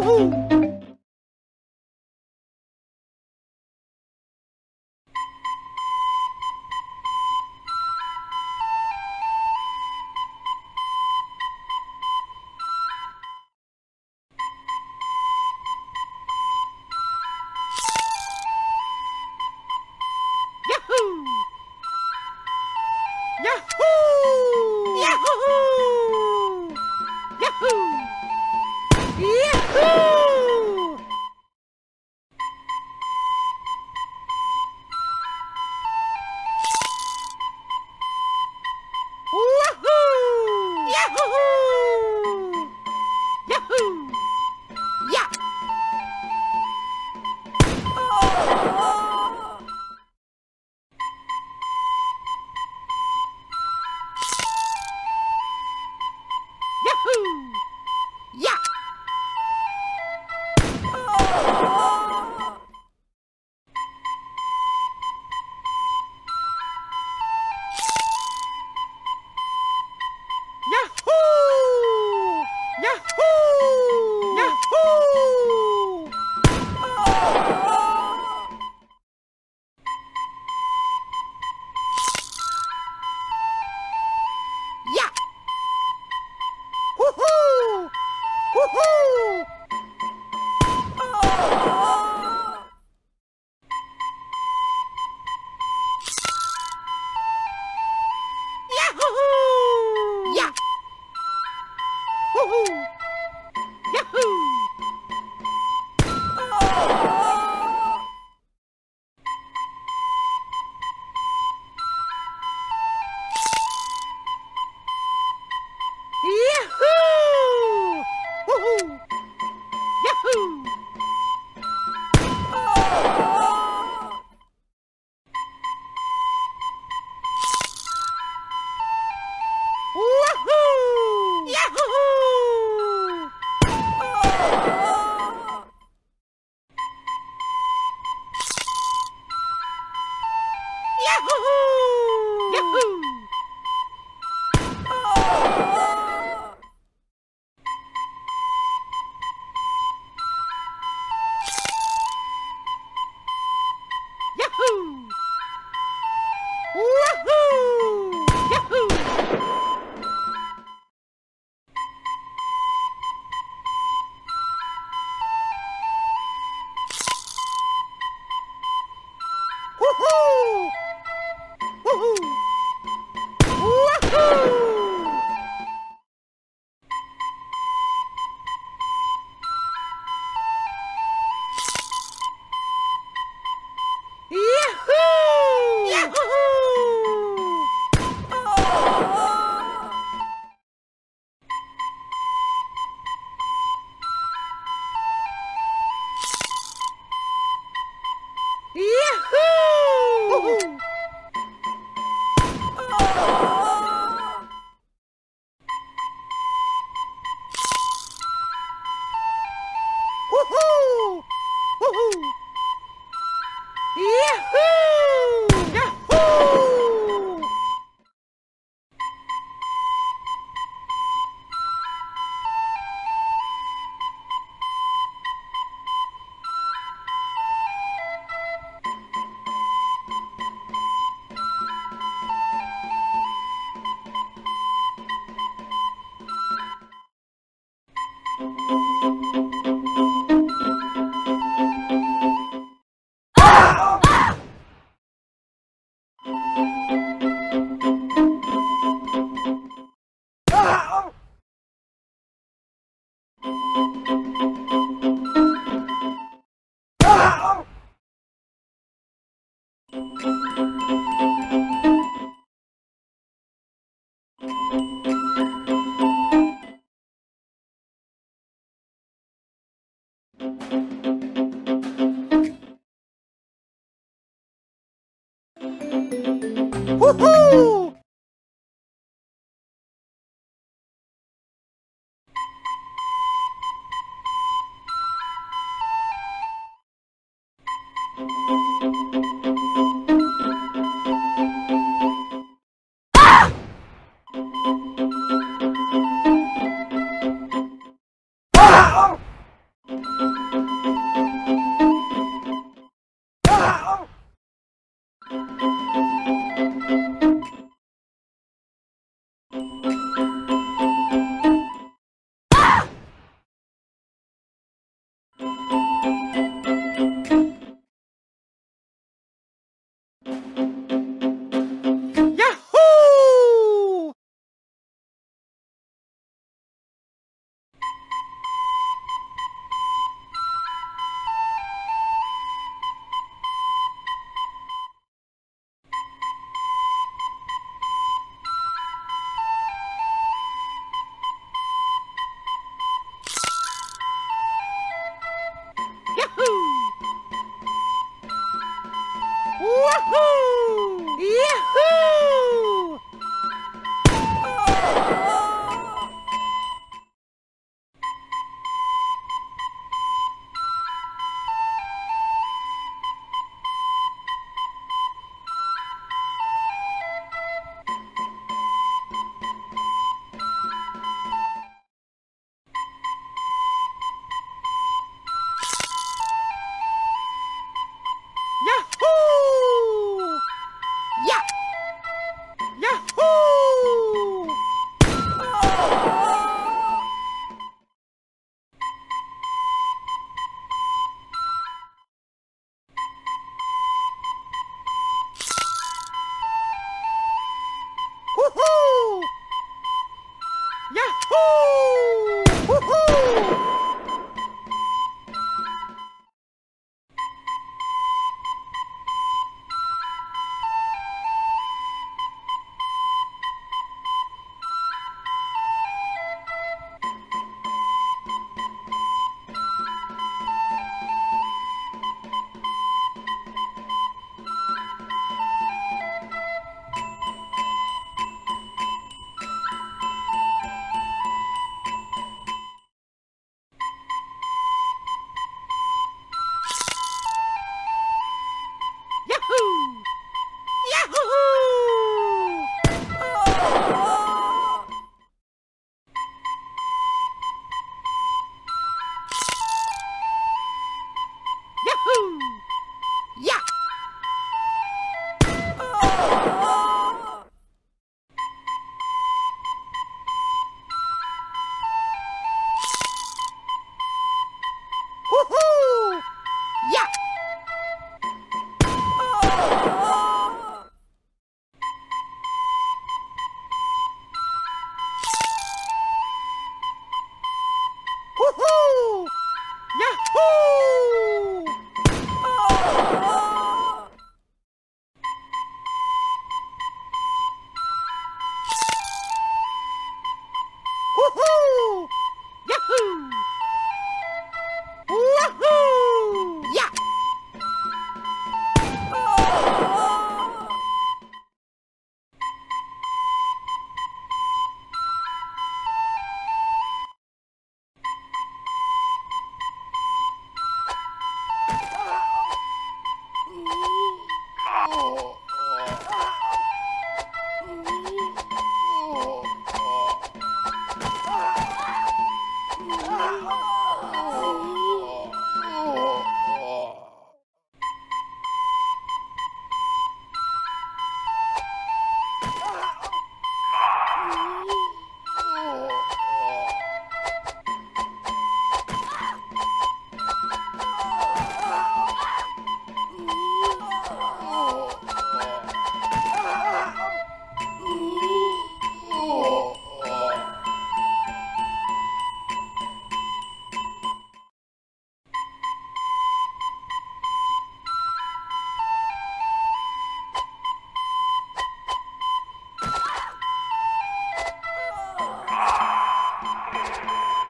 Yahoo! Yahoo! Yahoo! Woohoo!